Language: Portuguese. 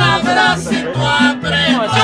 y un abracito.